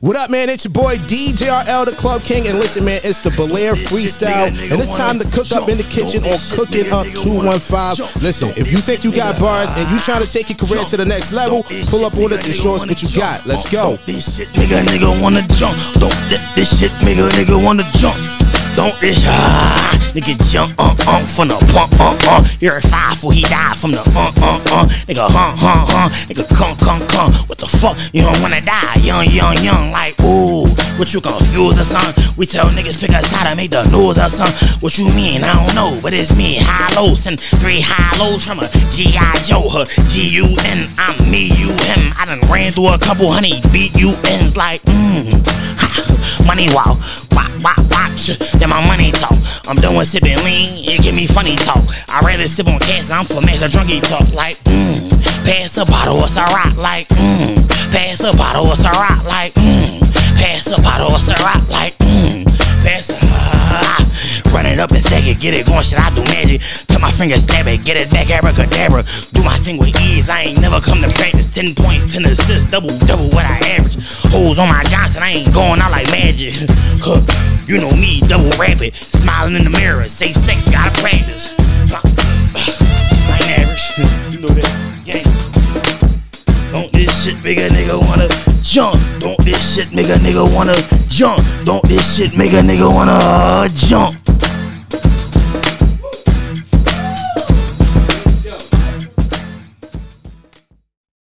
What up, man? It's your boy DJRL, the Club King. And listen, man, it's the Belaire Freestyle. And it's time to cook up in the kitchen on Cook'N Up 215. Listen, if you think you got bars and you trying to take your career to the next level, pull up on us and show us what you got. Let's go. This shit make a nigga wanna jump. Don't let this shit make a nigga wanna jump. Don't this ah, nigga jump uh uh from the pump uh uh. You're a five for he died from the uh uh uh. Nigga huh huh huh. Nigga come come come. What the fuck? You don't wanna die? Young young young like ooh. What you confused or something? We tell niggas pick us how to make the news or something. What you mean? I don't know, but it's me. High lows and three high lows from a G.I. Joe. Her G-U-N. I'm me, you, him. I done ran through a couple honey B-U-N's like mmm. Money wow, wow, wop wop. Then my money talk. I'm doing sipping lean, it give me funny talk. I rather sip on cats, I'm for the drunky talk like mmm. Pass a bottle of Ciroc like mmm. Pass a bottle of Ciroc like mmm. Pass a bottle of Ciroc like mmm. Pass a. Run it up and stack it, get it going, shit, I do magic. Cut my finger, stab it, get it back, abracadabra. Do my thing with ease, I ain't never come to practice. 10 points, 10 assists, double, double what I average. Holes on my Johnson, I ain't going out like magic. You know me, double rapid, smiling in the mirror, Say sex, gotta practice. Ain't average, you know that, yeah. Don't this shit make a nigga wanna jump? Don't this shit make a nigga wanna jump? Don't this shit make a nigga wanna jump?